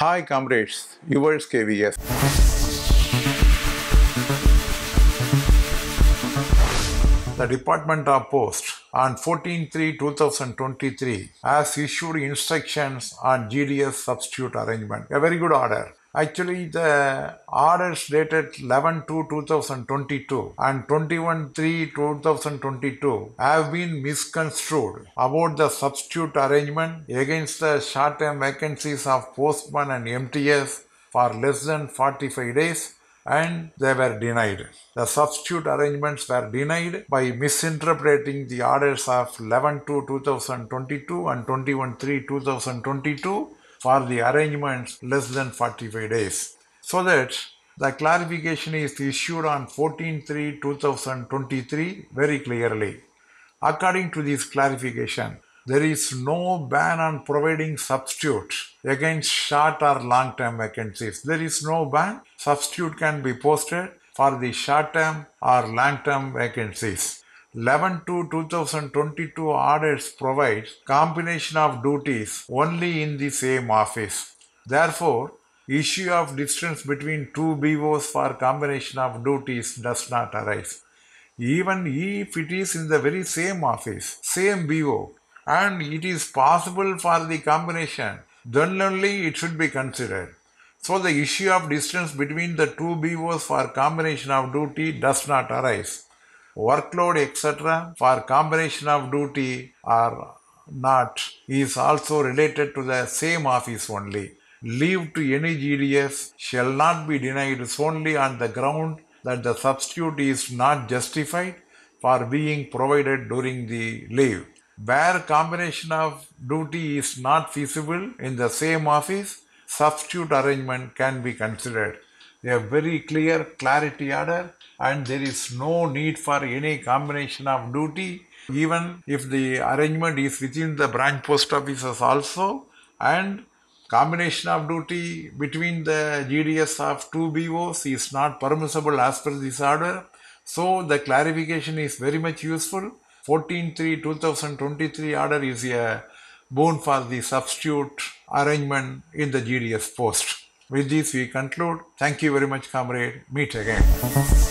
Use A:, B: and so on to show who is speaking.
A: Hi, comrades. Yours KVS. The Department of Post on 14-3-2023 has issued instructions on GDS substitute arrangement. A very good order. Actually, the orders dated 11-2-2022 and 21-3-2022 have been misconstrued about the substitute arrangement against the short-term vacancies of postman and MTS for less than 45 days and they were denied. The substitute arrangements were denied by misinterpreting the orders of 11 2 2022 and 21 3 2022 for the arrangements less than 45 days. So that the clarification is issued on 14 3 2023 very clearly. According to this clarification, there is no ban on providing substitute against short or long term vacancies. There is no ban. Substitute can be posted for the short term or long term vacancies. 11 to 2022 orders provides combination of duties only in the same office. Therefore, issue of distance between two BOs for combination of duties does not arise. Even if it is in the very same office, same BO, and it is possible for the combination, then only it should be considered. So the issue of distance between the two BOs for combination of duty does not arise. Workload etc. for combination of duty or not is also related to the same office only. Leave to any GDS shall not be denied solely on the ground that the substitute is not justified for being provided during the leave. Where combination of duty is not feasible in the same office, substitute arrangement can be considered. A very clear clarity order and there is no need for any combination of duty even if the arrangement is within the branch post offices also and combination of duty between the GDS of two BOs is not permissible as per this order. So the clarification is very much useful 14-3-2023 order is a boon for the substitute arrangement in the GDS post. With this we conclude. Thank you very much comrade. Meet again.